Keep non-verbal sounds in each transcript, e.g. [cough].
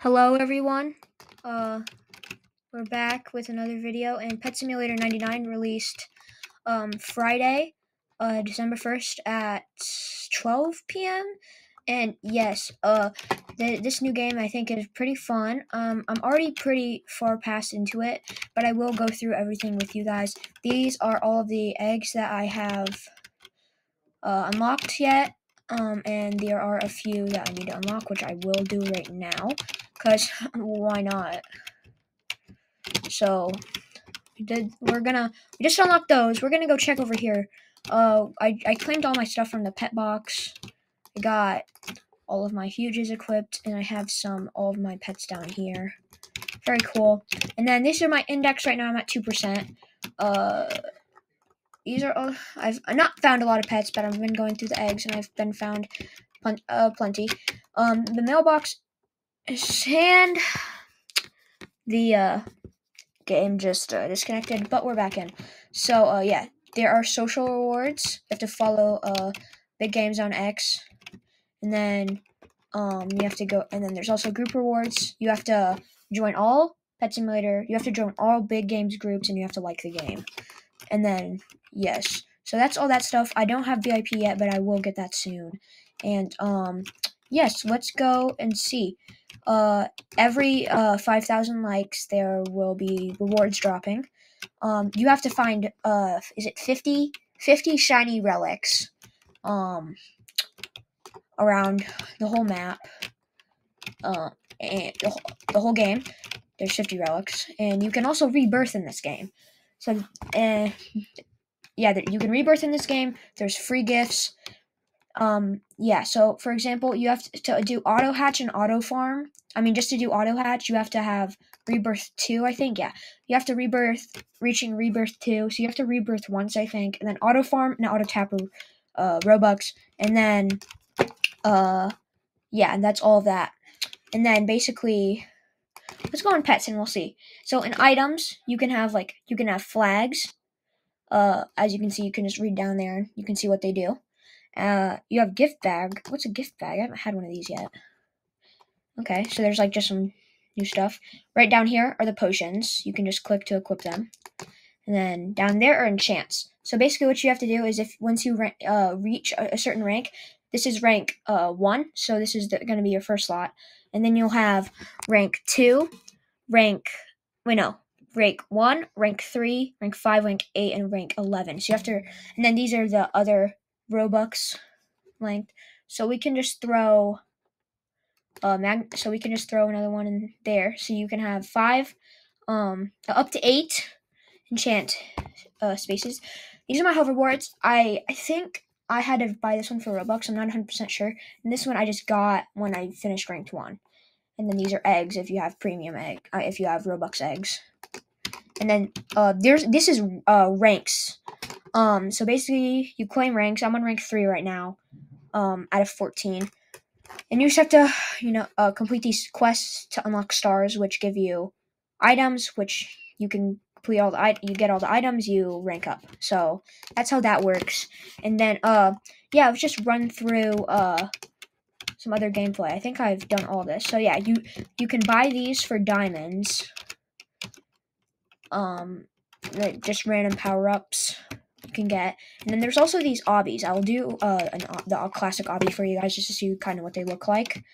Hello everyone. Uh we're back with another video and Pet Simulator 99 released um Friday, uh December 1st at 12 p.m. And yes, uh th- this new game I think is pretty fun. Um I'm already pretty far past into it, but I will go through everything with you guys. These are all the eggs that I have uh unlocked yet. Um, and there are a few that I need to unlock, which I will do right now. Because [laughs] why not? So, we did, we're gonna, we just unlocked those. We're gonna go check over here. Uh, I, I claimed all my stuff from the pet box. I got all of my huges equipped, and I have some, all of my pets down here. Very cool. And then these are my index right now. I'm at 2%. Uh, these are all I've not found a lot of pets, but I've been going through the eggs and I've been found uh, plenty. Um, the mailbox and the uh, game just uh, disconnected, but we're back in. So uh, yeah, there are social rewards. You have to follow uh, Big games on X, and then um, you have to go. And then there's also group rewards. You have to join all Pet Simulator. You have to join all Big Games groups, and you have to like the game. And then yes, so that's all that stuff. I don't have VIP yet, but I will get that soon. And um, yes, let's go and see. Uh, every uh 5,000 likes, there will be rewards dropping. Um, you have to find uh, is it 50? 50 shiny relics. Um, around the whole map. Uh, and the, whole- the whole game. There's 50 relics, and you can also rebirth in this game. So, uh, yeah, you can rebirth in this game. There's free gifts. Um, yeah. So, for example, you have to, do auto hatch and auto farm. I mean, just to do auto hatch, you have to have rebirth two. I think. Yeah, you have to rebirth, reaching rebirth two. So you have to rebirth once, I think, and then auto farm and auto tap uh, robux, and then, uh, yeah, and that's all of that. And then basically, let's go on pets and we'll see. So in items, you can have like you can have flags. Uh, as you can see, you can just read down there. And you can see what they do. Uh, you have gift bag. What's a gift bag? I haven't had one of these yet. Okay, so there's like just some new stuff. Right down here are the potions. You can just click to equip them. And then down there are enchants. So basically, what you have to do is if once you uh, reach a, a certain rank, this is rank uh, one. So this is going to be your first slot, and then you'll have rank two, rank wait no, rank one, rank three, rank five, rank eight, and rank eleven. So you have to, and then these are the other Robux length. So we can just throw uh mag so we can just throw another one in there. So you can have five um up to eight enchant uh spaces. These are my hoverboards. I I think I had to buy this one for Robux. I'm not 100% sure. And this one I just got when I finished ranked 1. And then these are eggs if you have premium egg uh, if you have Robux eggs. And then uh there's this is uh ranks. Um, so basically, you claim ranks. I'm on rank three right now, um, out of 14, and you just have to, you know, uh, complete these quests to unlock stars, which give you items, which you can complete all the you get all the items, you rank up. So that's how that works. And then, uh, yeah, let's just run through uh some other gameplay. I think I've done all this. So yeah, you you can buy these for diamonds. Um, just random power ups you can get. And then there's also these obbies. I'll do uh an, the classic obby for you guys just to see kind of what they look like.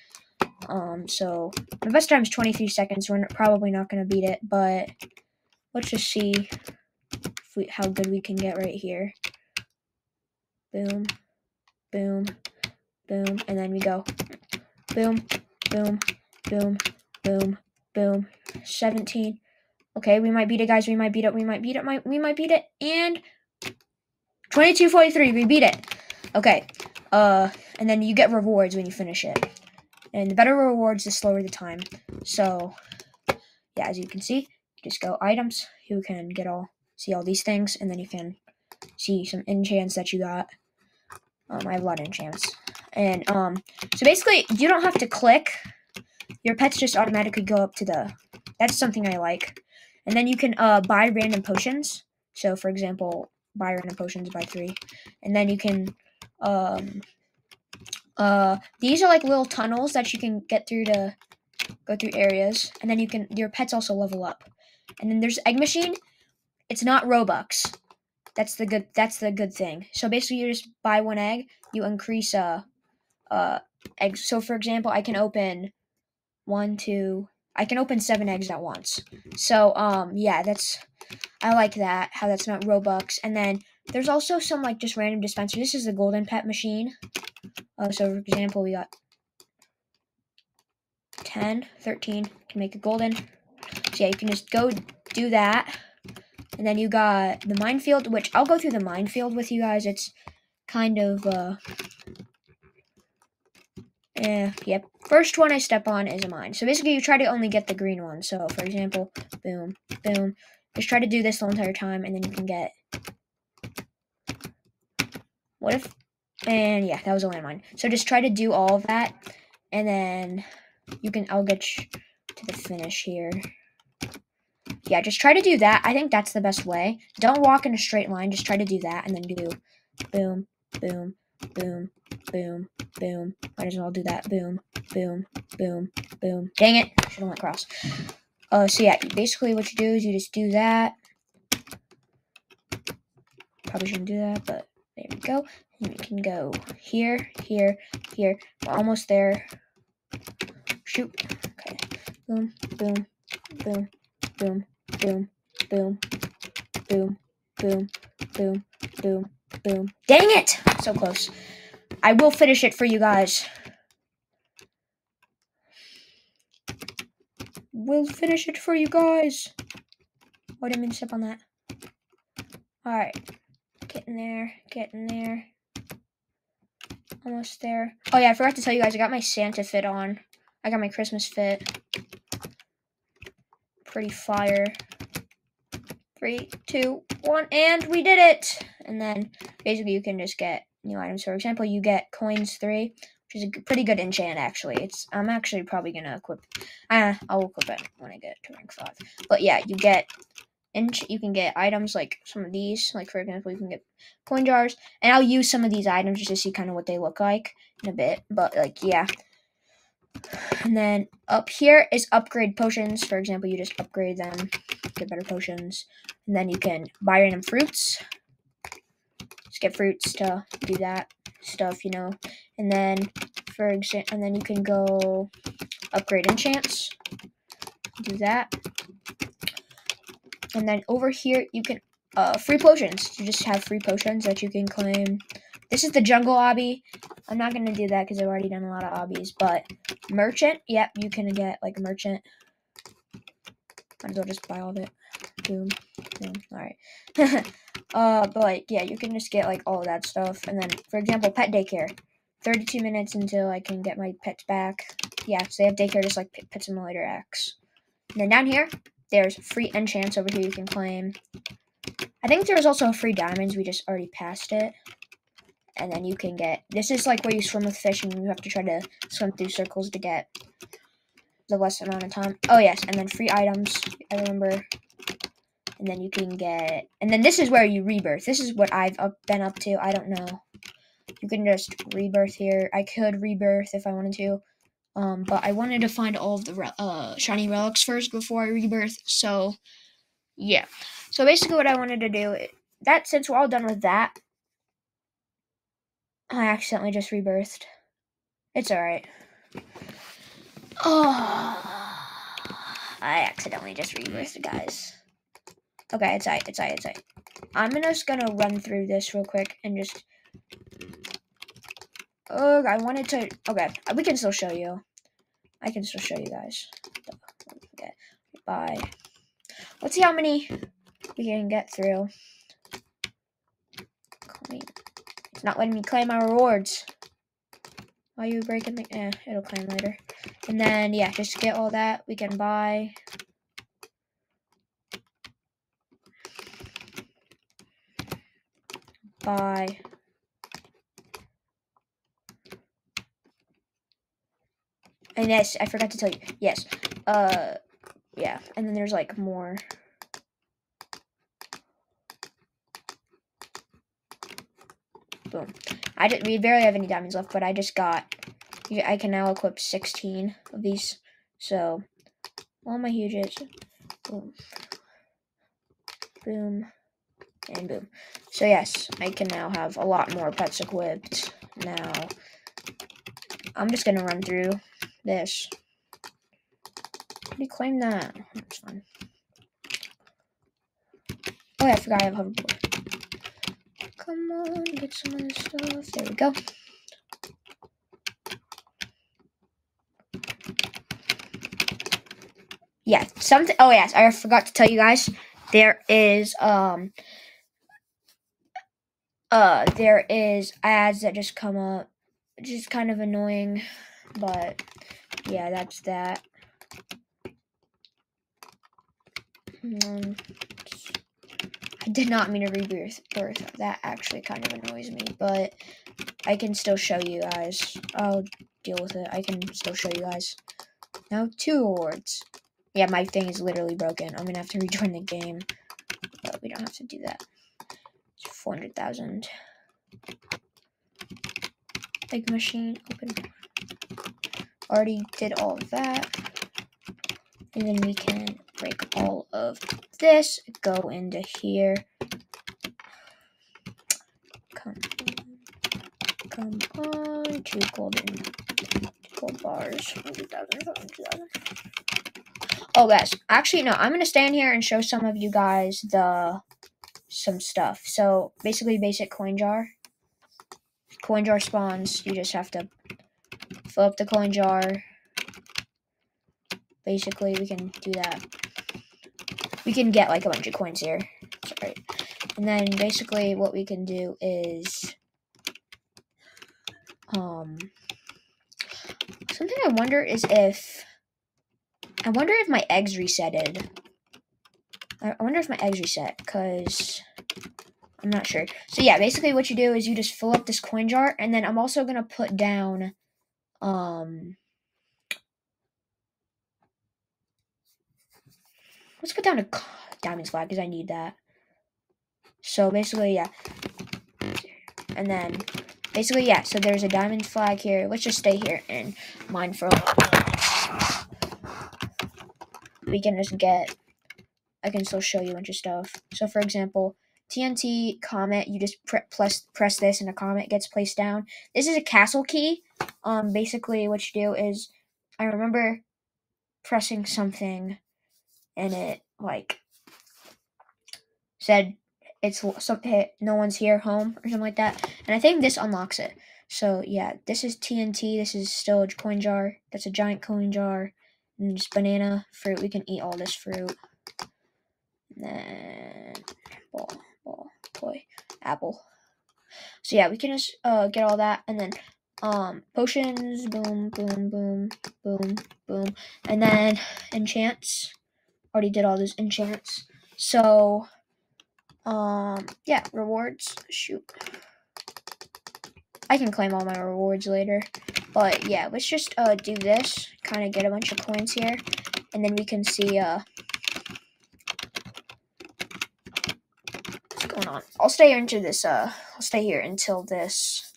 Um, so my best time is 23 seconds. We're probably not gonna beat it, but let's just see we, how good we can get right here. Boom, boom, boom, and then we go. Boom, boom, boom, boom, boom. 17. Okay, we might beat it, guys. We might beat it. We might beat it. Might we might beat it. And 2243 we beat it. Okay uh and then you get rewards when you finish it. And the better rewards the slower the time. So yeah as you can see just go items. You can get all see all these things and then you can see some enchants that you got. Um i have a lot of enchants. And um so basically you don't have to click. Your pets just automatically go up to the that's something i like. And then you can uh buy random potions. So for example buy random potions by three, and then you can um uh these are like little tunnels that you can get through to go through areas, and then you can your pets also level up. And then there's egg machine. It's not Robux. That's the good. That's the good thing. So basically, you just buy one egg. You increase uh uh eggs. So for example, I can open one, two. I can open seven eggs at once. So um yeah, that's I like that. How that's not Robux. And then there's also some like just random dispenser. This is the golden pet machine. Uh, so for example, we got 10, 13. Can make a golden. So yeah, you can just go do that. And then you got the minefield, which I'll go through the minefield with you guys. It's kind of uh yeah, yep. First one I step on is a mine. So basically you try to only get the green one. So for example, boom, boom. Just try to do this the entire time and then you can get what if and yeah, that was a landmine. So just try to do all of that and then you can I'll get to the finish here. Yeah, just try to do that. I think that's the best way. Don't walk in a straight line. Just try to do that and then do boom, boom, boom, boom, boom. Might as well do that. Boom, boom, boom, boom. Dang it. Should have went cross. Uh, so yeah, basically what you do is you just do that. Probably shouldn't do that, but there we go. And we can go here, here, here. We're almost there. Shoot. Okay. Boom, boom, boom, boom, boom, boom, boom, boom, boom, boom, boom. Dang it! So close. I will finish it for you guys. We'll finish it for you guys. Why didn't mean to step on that? Alright. Getting there. Getting there. Almost there. Oh yeah, I forgot to tell you guys, I got my Santa fit on. I got my Christmas fit. Pretty fire. Three, two, one, and we did it! And then basically you can just get new items. For example, you get coins three, is a pretty good enchant actually. It's I'm actually probably gonna equip. Uh, I'll equip it when I get to rank five. But yeah, you get ench. You can get items like some of these. Like for example, you can get coin jars, and I'll use some of these items just to see kind of what they look like in a bit. But like yeah. And then up here is upgrade potions. For example, you just upgrade them, get better potions. And then you can buy random fruits Just get fruits to do that stuff, you know. And then for example, and then you can go upgrade enchants. Do that. And then over here you can uh free potions. You just have free potions that you can claim. This is the jungle obby. I'm not gonna do that because I've already done a lot of obbies, but merchant, yep, you can get like merchant. Might as well just buy all of it. Boom. Boom. Alright. [laughs] uh, but like, yeah, you can just get like all of that stuff. And then, for example, pet daycare. 32 minutes until I can get my pets back. Yeah, so they have daycare just like Pet Simulator X. And then down here, there's free enchants over here you can claim. I think there's also free diamonds. We just already passed it. And then you can get, this is like where you swim with fish and you have to try to swim through circles to get the less amount of time. Oh yes, and then free items. I remember and then you can get and then this is where you rebirth this is what i've up, been up to i don't know you can just rebirth here. I could rebirth if i wanted to. Um but i wanted to find all of the uh shiny relics first before i rebirth so yeah. So basically what i wanted to do that since we're all done with that i accidentally just rebirthed. It's all right oh [sighs] i accidentally just rebirthed guys. Okay, it's alright, it's alright, it's alright. I'm just gonna run through this real quick and just. Oh, I wanted to. Okay, we can still show you. I can still show you guys. Okay, bye. Let's see how many we can get through. It's not letting me claim my rewards. Why are you breaking the? Eh, it'll claim later. And then yeah, just to get all that we can buy. Bye. And yes, I forgot to tell you. Yes. Uh, yeah. And then there's like more. Boom. I just, we barely have any diamonds left, but I just got. I can now equip 16 of these So, all my huges, boom, boom, and boom. So yes, I can now have a lot more pets equipped. Now, I'm just gonna run through this. You claim that. Oh yeah, I forgot I have hoverboard. Come on, get some of this stuff. There we go. Yeah, something. Oh yes, I forgot to tell you guys. There is um. Uh, there is ads that just come up, Just kind of annoying, but yeah, that's that. Um, I did not mean to rebirth. Birth. That actually kind of annoys me, but I can still show you guys. I'll deal with it. I can still show you guys. Now two awards. Yeah, my thing is literally broken. I'm gonna have to rejoin the game, but we don't have to do that. Four hundred thousand. Big machine open. Already did all of that, and then we can break all of this. Go into here. Come on, come on, two golden gold bars. 100,000, 100,000. Oh, guys, actually, no, I'm gonna stand here and show some of you guys the some stuff. So basically, basic coin jar. Coin jar spawns. You just have to fill up the coin jar. Basically, we can do that. We can get like a bunch of coins here. Sorry. And then basically, what we can do is um something I wonder is if I wonder if my eggs resetted. I wonder if my eggs reset, because I'm not sure. So yeah, basically what you do is you just fill up this coin jar, and then I'm also going to put down, um, let's put down a diamond flag, because I need that. So basically, yeah. And then, basically, yeah, so there's a diamond flag here. Let's just stay here and mine for a while we can just get I can still show you a bunch of stuff. So for example, TNT comet, you just pre- press press this and a comet gets placed down. This is a castle key. Um, basically, what you do is, I remember pressing something, and it like said it's something no one's here home or something like that, and I think this unlocks it. So yeah, this is TNT. This is still a coin jar. That's a giant coin jar. And just banana, fruit. We can eat all this fruit. And then ball, ball, toy, apple. So yeah, we can just uh, get all that, and then um, potions. Boom, boom, boom, boom, boom, and then enchants. Already did all those enchants. So um, yeah, rewards. Shoot. I can claim all my rewards later. But yeah, let's just uh, do this, kind of get a bunch of coins here, and then we can see uh, what's going I'll stay into this, uh, I'll stay here until this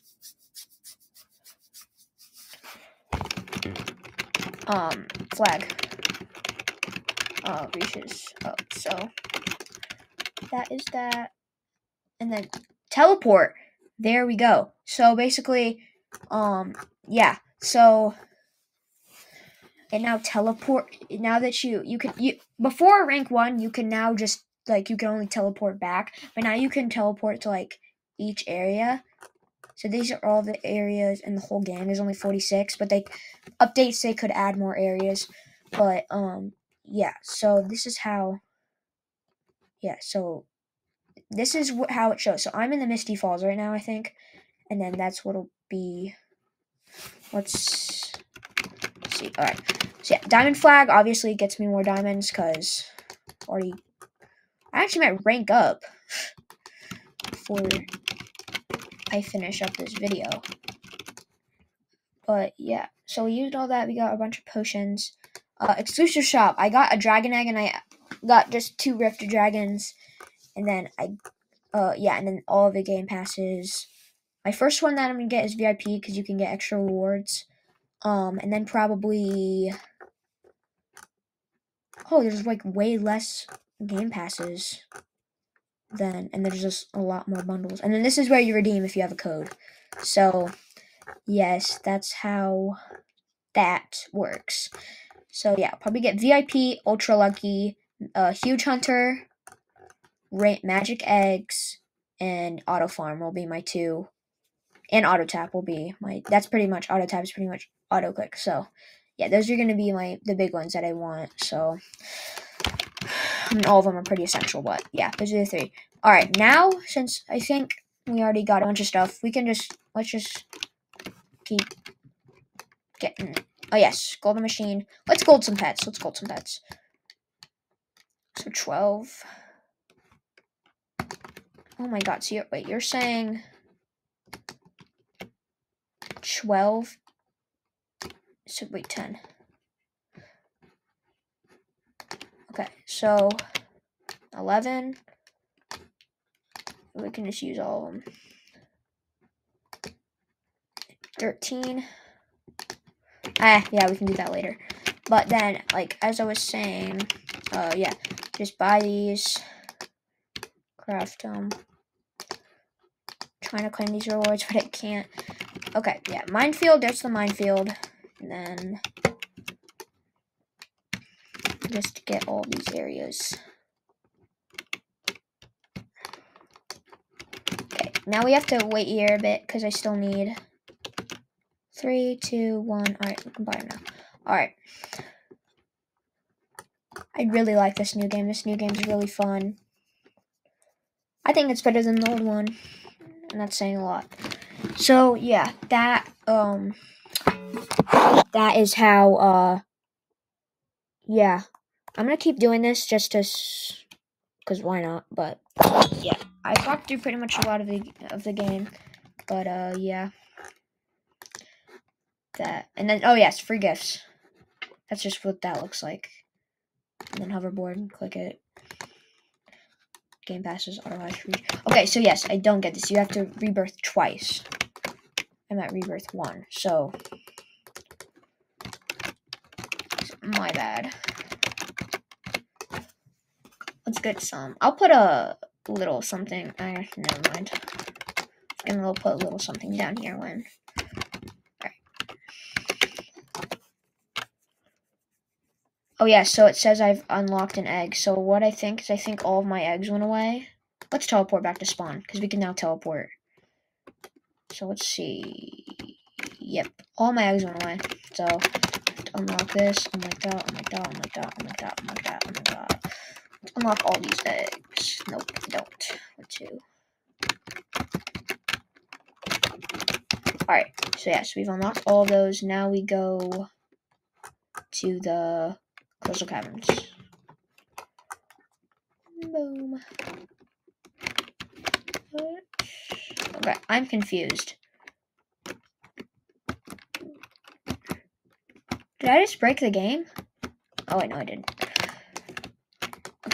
um, flag uh, reaches up. So that is that. And then teleport. There we go. So basically, um, yeah. So and now teleport. Now that you you can you before rank one, you can now just like you can only teleport back, but now you can teleport to like each area. So these are all the areas in the whole game. There's only 46, but they updates they could add more areas. But um yeah, so this is how yeah, so this is wh- how it shows. So I'm in the Misty Falls right now, I think. And then that's what'll be Let's see. All right. So yeah, diamond flag obviously gets me more diamonds because already. I actually might rank up before I finish up this video. But yeah, so we used all that. We got a bunch of potions. Uh, exclusive shop. I got a dragon egg and I got just two rift dragons, and then I, uh, yeah, and then all the game passes. My first one that I'm gonna get is VIP because you can get extra rewards. Um, and then probably oh, there's like way less game passes then and there's just a lot more bundles. And then this is where you redeem if you have a code. So, yes, that's how that works. So yeah, probably get VIP, Ultra Lucky, uh, Huge Hunter, Ra- Magic Eggs, and Auto Farm will be my two. And Auto Tap will be my. That's pretty much Auto Tap is pretty much Auto Click. So yeah, those are gonna be my the big ones that I want. So I mean, all of them are pretty essential, but yeah, those are the three. All right, now since I think we already got a bunch of stuff, we can just let's just keep getting. Oh yes, golden machine. Let's gold some pets. Let's gold some pets. So twelve. Oh my god! So you're, wait, you're saying twelve? So wait, ten. Okay, so 11. We can just use all of them. 13. Ah, yeah, we can do that later. But then, like, as I was saying, uh, yeah, just buy these, craft them. Trying to claim these rewards, [laughs] but I can't. Okay, yeah, minefield, there's the minefield. And then just get all these areas. Okay, now we have to wait here a bit because I still need three, two, one. All right, we can buy them now. All right. I really like this new game. This new game is really fun. I think it's better than the old one, and that's saying a lot. So yeah, that um, that is how uh, yeah, I'm gonna keep doing this just to, cause why not? But yeah, I talked through pretty much a lot of the of the game, but uh, yeah, that and then oh yes, free gifts. That's just what that looks like. And then hoverboard, click it. Game passes, auto free. Okay, so yes, I don't get this. You have to rebirth twice. I'm at rebirth one, so my bad. Let's get some. I'll put a little something. I never mind. And we'll put a little something down here when. Alright. Oh yeah, so it says I've unlocked an egg. So what I think is I think all of my eggs went away. Let's teleport back to spawn, because we can now teleport. So let's see. Yep, all my eggs went away. So unlock this, unlock that, unlock that, unlock that, unlock that, unlock that, unlock that unlock all these eggs. Nope, don't. What to? Alright, so yes, we've unlocked all those. Now we go to the Crystal Caverns. Boom. Okay, I'm confused. Did I just break the game? Oh, I know I didn't.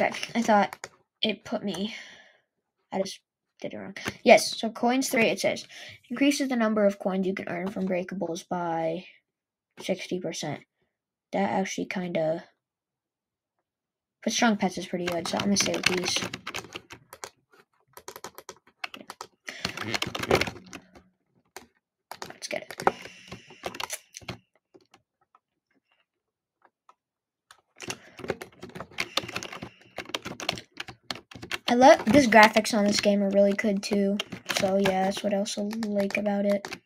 Okay, I thought it put me. I just did it wrong. Yes, so coins three, it says increases the number of coins you can earn from breakables by 60%. That actually kind of. But strong pets is pretty good, so I'm gonna stay with these. Let's get it. I love this graphics on this game are really good too. So yeah, that's what I also like about it.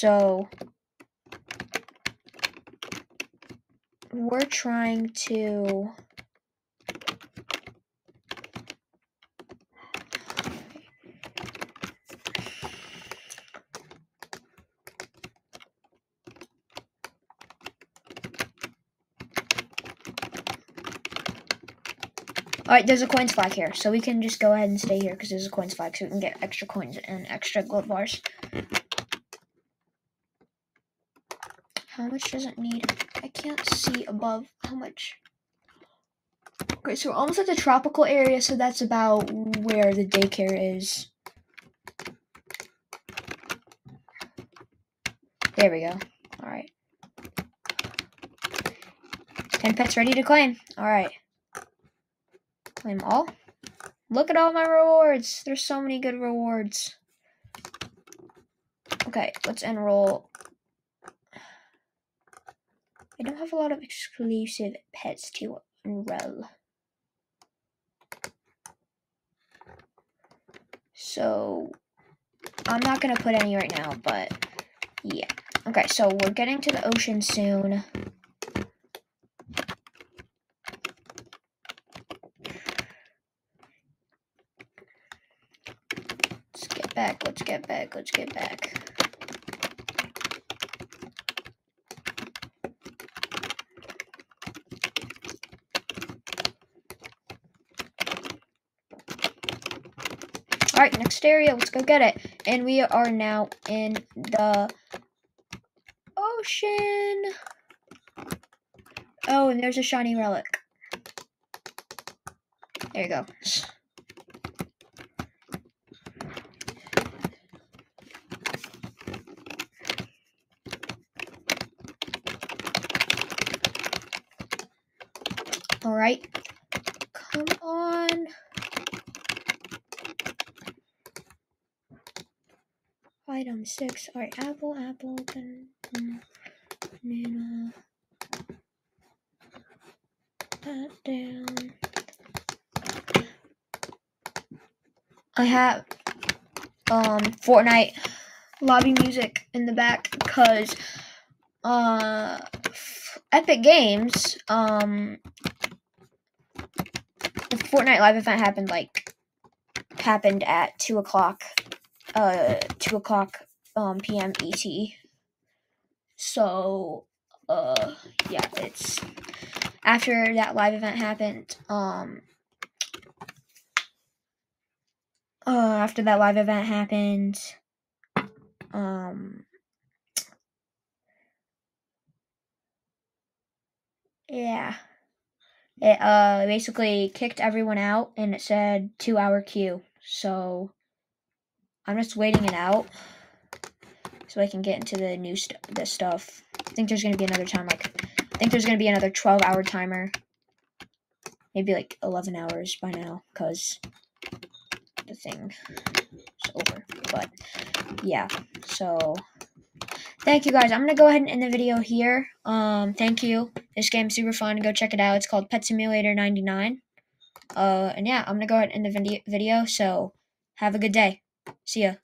So we're trying to Alright, there's a coins flag here, so we can just go ahead and stay here because there's a coins flag, so we can get extra coins and extra gold bars. Much does it need? I can't see above how much. Okay, so we're almost at the tropical area, so that's about where the daycare is. There we go. Alright. 10 pets ready to claim. Alright. Claim all. Look at all my rewards. There's so many good rewards. Okay, let's enroll. I don't have a lot of exclusive pets to enroll. So, I'm not going to put any right now, but yeah. Okay, so we're getting to the ocean soon. Let's get back, let's get back, let's get back. Alright, next area, let's go get it. And we are now in the ocean. Oh, and there's a shiny relic. There you go. All right. Come on. Item six. All right. Apple, apple, banana. That down. I have um Fortnite lobby music in the back because uh Epic Games um Fortnite live event happened like happened at two o'clock, uh, two o'clock um p.m. ET. So, uh, yeah, it's after that live event happened. Um, uh, after that live event happened, um, yeah it uh basically kicked everyone out and it said two hour queue. So I'm just waiting it out so I can get into the new st- the stuff. I think there's gonna be another time like I think there's gonna be another 12 hour timer. Maybe like 11 hours by now because the thing is over. But yeah, so thank you guys. I'm gonna go ahead and end the video here. Um, thank you. This game's super fun. Go check it out. It's called Pet Simulator 99. Uh, and yeah, I'm gonna go ahead and end the video. So have a good day. See ya.